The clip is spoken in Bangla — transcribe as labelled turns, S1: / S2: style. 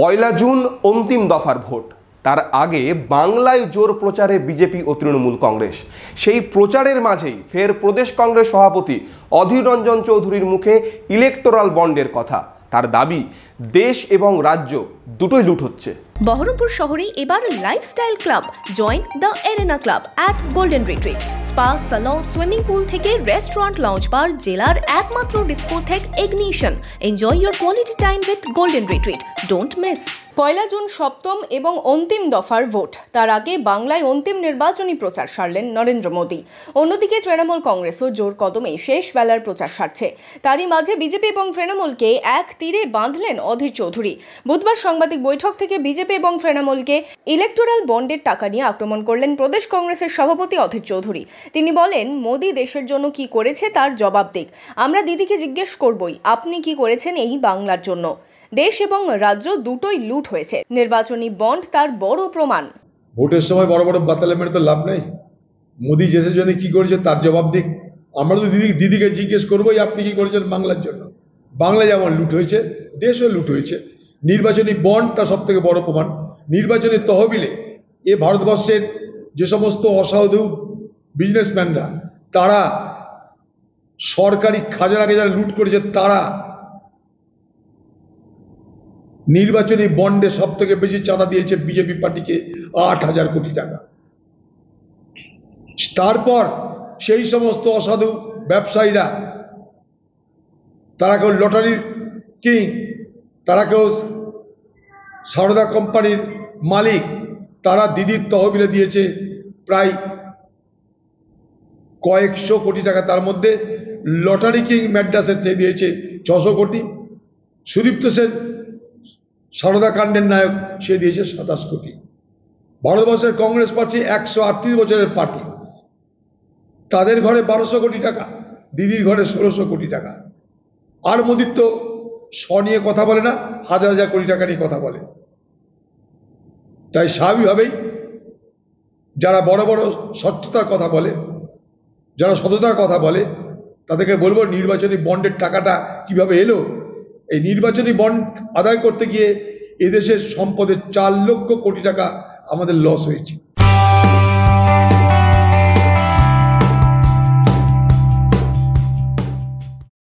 S1: পয়লা জুন অন্তিম দফার ভোট। তার আগে বাংলায় জোর প্রচারে বিজেপি ও তৃণমূল কংগ্রেস। সেই প্রচারের মাঝেই ফের প্রদেশ কংগ্রেস সভাপতি অধীর রঞ্জন চৌধুরীর মুখে ইলেকটোরাল বন্ডের কথা। তার দাবি, দেশ এবং রাজ্য দুটোই লুট হচ্ছে।
S2: বহরমপুর শহরে এবার lifestyle club join the Arena Club at Golden Retreat spa, salon, swimming pool থেকে রেস্টুরেন্ট লঞ্চ বার, জেলার একমাত্র discotheque Ignition enjoy your quality time with Golden Retreat don't miss Poila June সপ্তম এবং অন্তিম দফার ভোট। তার আগে বাংলায় অন্তিম নির্বাচনী প্রচার সারলেন নরেন্দ্র মোদী। অন্যদিকে তৃণমূল কংগ্রেসও জোর কদমে শেষ বেলার প্রচার সারছে। তারই মাঝে বিজেপি এবং তৃণমূলকে এক তীরে বাঁধলেন অধীর চৌধুরী। বুধবার সাংবাদিক বৈঠক থেকে বিজেপি এবং তৃণমূলকে ইলেকটোরাল বন্ডের টাকা নিয়ে আক্রমণ করলেন প্রদেশ কংগ্রেসের সভাপতি অধীর চৌধুরী। তিনি বলেন, মোদী দেশের জন্য কি করেছে তার জবাব দিক। আমরা দিদিকে জিজ্ঞেস করবই, আপনি কি করেছেন এই বাংলার জন্য? দেশ এবং রাজ্য দুটোই লুট হয়েছে। নির্বাচনী বন্ড তার বড় প্রমাণ।
S3: ভোটের সময় বড় বড় বাতালে মেরে তো লাভ নেই। মোদি দেশের জন্য কি করেছে তার জবাব দিক। আমরা তো দিদি দিদিকে জিজ্ঞেস করবোই, আপনি কি করেছেন বাংলার জন্য? বাংলা যেমন লুট হয়েছে, দেশও লুট হয়েছে। নির্বাচনী বন্ড তার সব থেকে বড় প্রমাণ। নির্বাচনী তহবিলে এ ভারতবর্ষের যে সমস্ত অসাধু বিজনেসম্যানরা তারা সরকারি খাজানাকে যারা লুট করেছে, তারা নির্বাচনী বন্ডে সব থেকে বেশি চাঁদা দিয়েছে বিজেপি পার্টিকে আট হাজার কোটি টাকা। তারপর সেই সমস্ত অসাধু ব্যবসায়ীরা, তারা কেউ লটারির কিং, তারা কেউ সারদা কোম্পানির মালিক, তারা দিদির তহবিলে দিয়েছে প্রায় কয়েকশো কোটি টাকা। তার মধ্যে লটারি কিং ম্যাড্রাসের সে দিয়েছে ছশো কোটি। সুদীপ্ত সেন কাণ্ডের নায়ক সে দিয়েছে সাতাশ কোটি। ভারতবর্ষের কংগ্রেস পার্টি একশো আটত্রিশ বছরের পার্টি। তাদের ঘরে বারোশো কোটি টাকা, দিদির ঘরে ষোলোশো কোটি টাকা। আর মোদির তো স নিয়ে কথা বলে না, হাজার হাজার কোটি টাকা নিয়ে কথা বলে। তাই স্বাভাবিকভাবেই যারা বড় বড় স্বচ্ছতার কথা বলে, যারা সততার কথা বলে, তাদেরকে বলব নির্বাচনী বন্ডের টাকাটা কীভাবে এলো এই নির্বাচনী বন্ড আদায় করতে গিয়ে এদেশের সম্পদের চার লক্ষ কোটি টাকা আমাদের লস হয়েছে।